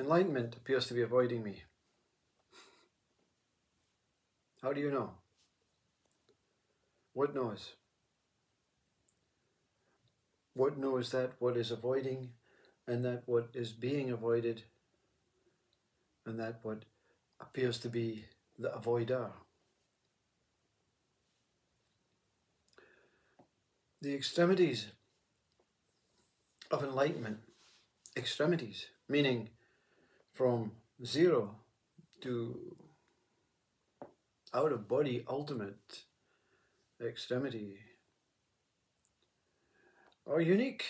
Enlightenment appears to be avoiding me. How do you know? What knows? What knows that what is avoiding and that what is being avoided and that what appears to be the avoider? The extremities of enlightenment, extremities, meaning from zero to out of body ultimate extremity are unique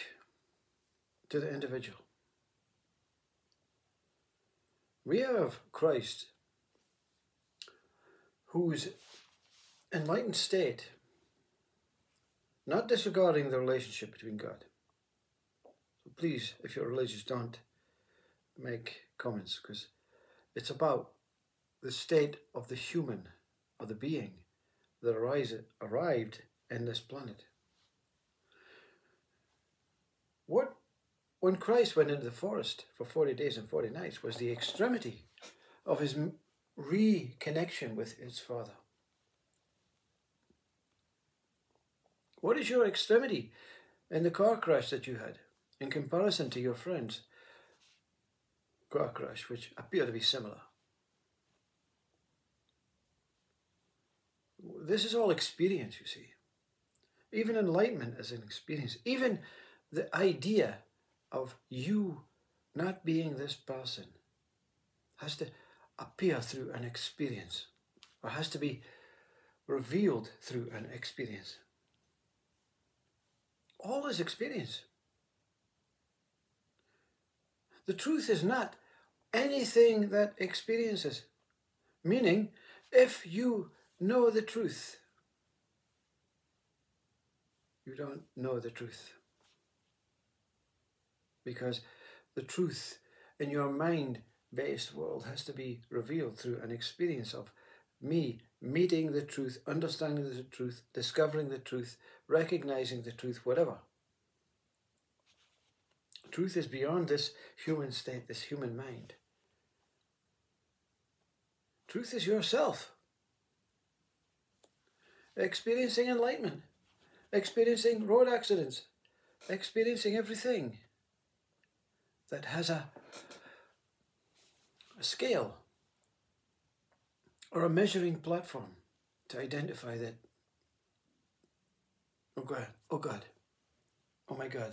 to the individual. We have Christ, whose enlightened state, not disregarding the relationship between God. So please, if you're religious, don't make comments because it's about the state of the human of the being that arise, arrived in this planet. What, when Christ went into the forest for 40 days and 40 nights, was the extremity of his reconnection with his Father. What is your extremity in the car crash that you had in comparison to your friend's car crash, which appear to be similar? This is all experience, you see. Even enlightenment is an experience. Even the idea of you not being this person has to appear through an experience or has to be revealed through an experience. All is experience. The truth is not anything that experiences. Meaning, if you know the truth. You don't know the truth. Because the truth in your mind based world has to be revealed through an experience of me meeting the truth, understanding the truth, discovering the truth, recognizing the truth, whatever. Truth is beyond this human state, this human mind. Truth is yourself experiencing enlightenment, experiencing road accidents, experiencing everything that has a, a scale or a measuring platform to identify that, oh God, oh God, oh my God.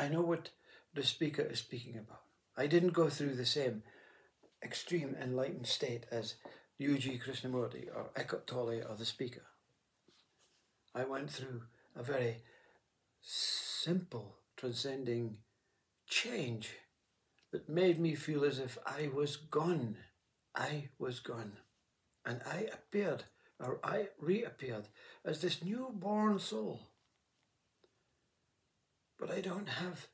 I know what the speaker is speaking about. I didn't go through the same extreme enlightened state as UG Krishnamurti or Eckhart Tolle or the speaker. I went through a very simple, transcending change that made me feel as if I was gone. I was gone. And I appeared, or I reappeared, as this newborn soul. But I don't have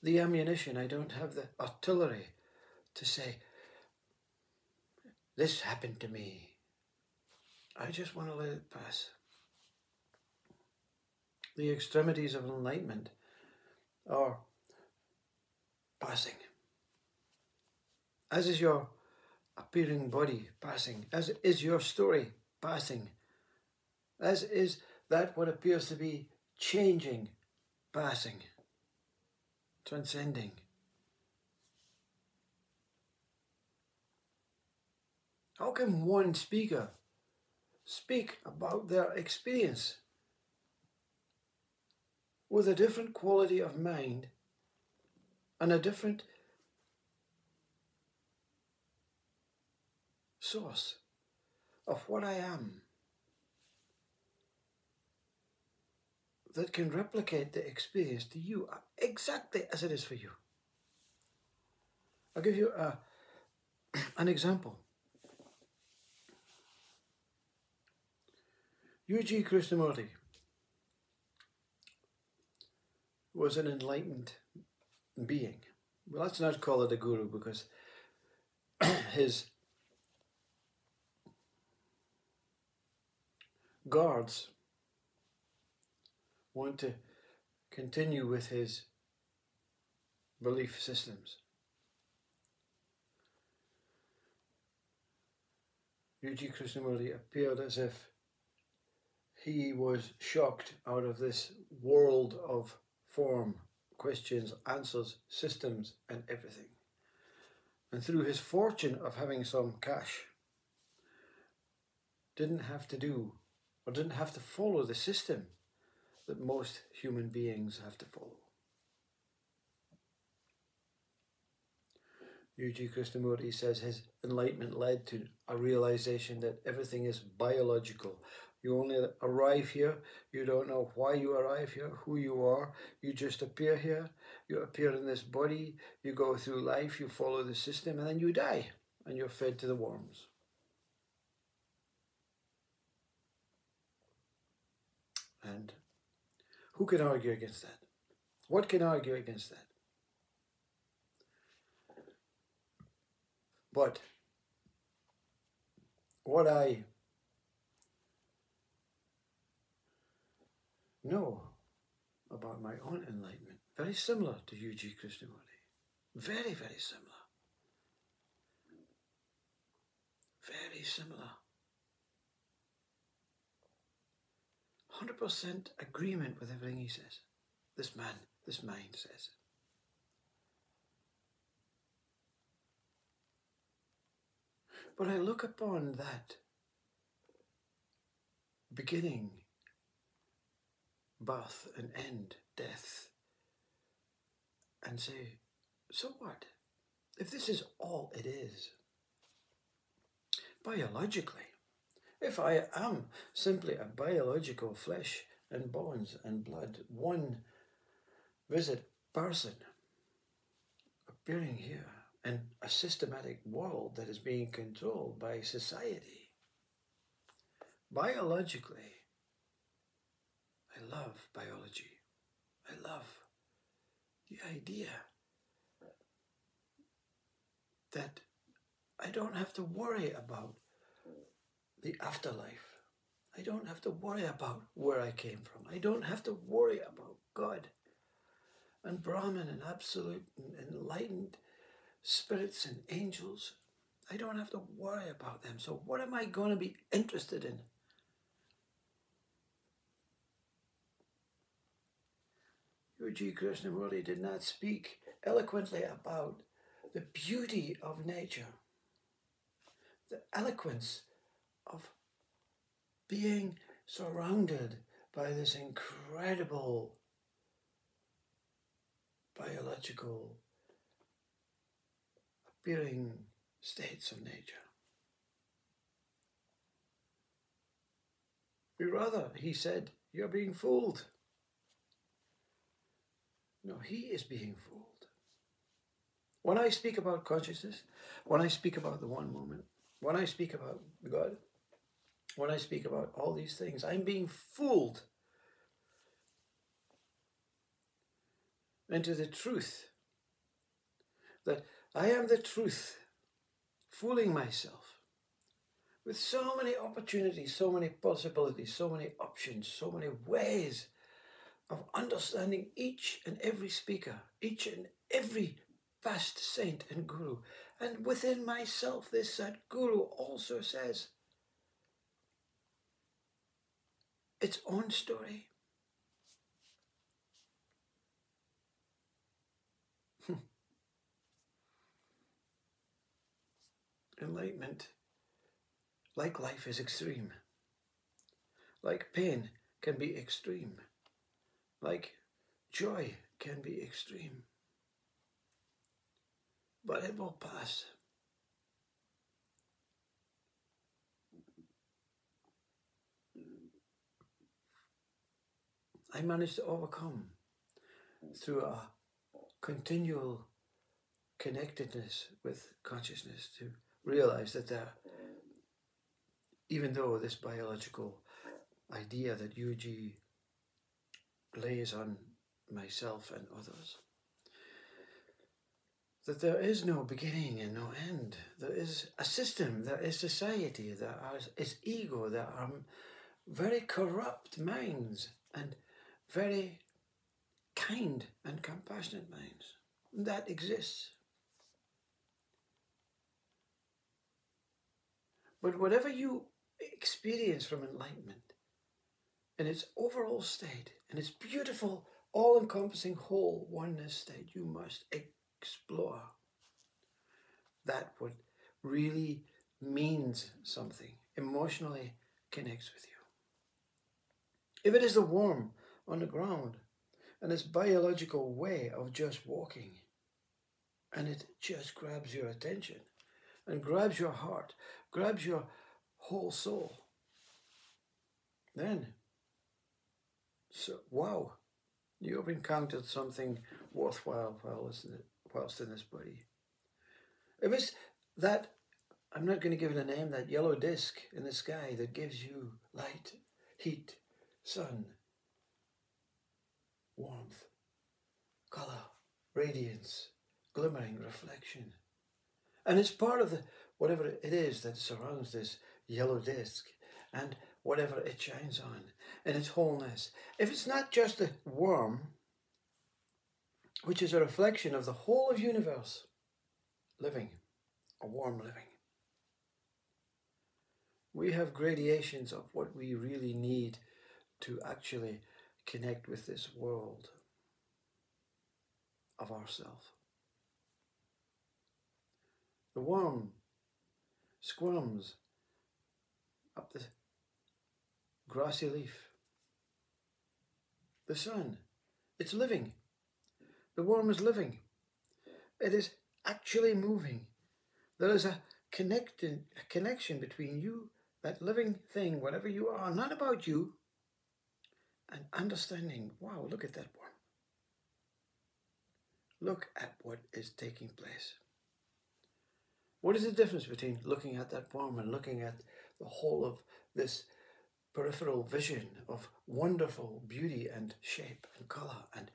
the ammunition, I don't have the artillery to say, this happened to me. I just want to let it pass. The extremities of enlightenment are passing. As is your appearing body passing, as is your story passing, as is that what appears to be changing, passing, transcending. How can one speaker speak about their experience with a different quality of mind and a different source of what I am that can replicate the experience to you uh, exactly as it is for you. I'll give you uh, a, an example. UG Krishnamurti was an enlightened being. Well, let's not call it a guru because his guards want to continue with his belief systems. U.G. Krishnamurti appeared as if he was shocked out of this world of form, questions, answers, systems, and everything. And through his fortune of having some cash, didn't have to do or didn't have to follow the system that most human beings have to follow. U.G. Krishnamurti says his enlightenment led to a realization that everything is biological. You only arrive here, you don't know why you arrive here, who you are, you just appear here, you appear in this body, you go through life, you follow the system, and then you die, and you're fed to the worms. And who can argue against that? What can argue against that? But what I know about my own enlightenment, very similar to U.G. Krishnamurti. Very, very similar. Very similar. 100% agreement with everything he says. This man, this mind says. But I look upon that beginning, birth, and end, death, and say, so what? If this is all it is, biologically, if I am simply a biological flesh and bones and blood, one visit person appearing here, in a systematic world that is being controlled by society. Biologically, I love biology. I love the idea that I don't have to worry about the afterlife. I don't have to worry about where I came from. I don't have to worry about God and Brahman and absolute and enlightened spirits and angels. I don't have to worry about them. So, what am I going to be interested in? U.G. Krishnamurti did not speak eloquently about the beauty of nature, the eloquence of being surrounded by this incredible biological appearing states of nature. We Rather, he said, You're being fooled. No, he is being fooled. When I speak about consciousness, when I speak about the one moment, when I speak about God, when I speak about all these things, I'm being fooled into the truth that I am the truth, fooling myself with so many opportunities, so many possibilities, so many options, so many ways of understanding each and every speaker, each and every past saint and guru. And within myself, this Sad guru also says its own story. Hmm. enlightenment, like life, is extreme. Like pain can be extreme. Like joy can be extreme. But it will pass. I managed to overcome through a continual connectedness with consciousness to realize that there, even though this biological idea that UG lays on myself and others, that there is no beginning and no end. There is a system, there is society, there is ego, there are very corrupt minds and very kind and compassionate minds. That exists. But whatever you experience from enlightenment in its overall state, in its beautiful, all encompassing whole oneness state, you must explore that what really means something, emotionally connects with you. If it is the worm on the ground and its biological way of just walking, and it just grabs your attention. And grabs your heart, grabs your whole soul, then, so wow, you have encountered something worthwhile whilst in this body. If it's that, I'm not going to give it a name, that yellow disc in the sky that gives you light, heat, sun, warmth, colour, radiance, glimmering reflection. And it's part of the whatever it is that surrounds this yellow disc and whatever it shines on in its wholeness. If it's not just a worm, which is a reflection of the whole of universe living, a warm living. We have gradations of what we really need to actually connect with this world of ourself. The worm squirms up the grassy leaf. The sun, it's living. The worm is living. It is actually moving. There is a, connected, a connection between you, that living thing, whatever you are, not about you, and understanding, wow, look at that worm. Look at what is taking place. What is the difference between looking at that worm and looking at the whole of this peripheral vision of wonderful beauty and shape and color and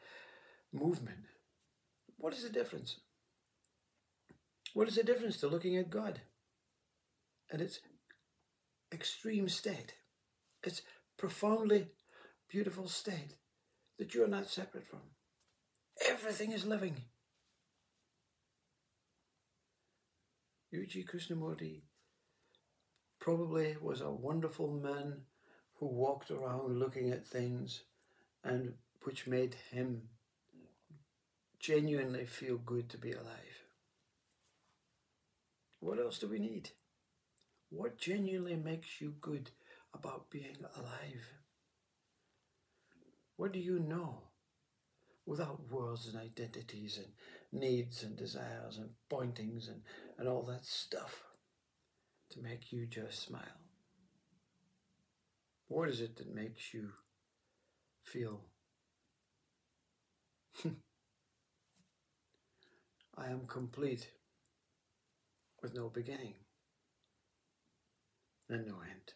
movement? What is the difference? What is the difference to looking at God and its extreme state, its profoundly beautiful state that you are not separate from? Everything is living. U.G. Krishnamurti probably was a wonderful man who walked around looking at things and which made him genuinely feel good to be alive. What else do we need? What genuinely makes you good about being alive? What do you know without words and identities and needs and desires and pointings and and all that stuff to make you just smile? What is it that makes you feel hmm, I am complete with no beginning and no end?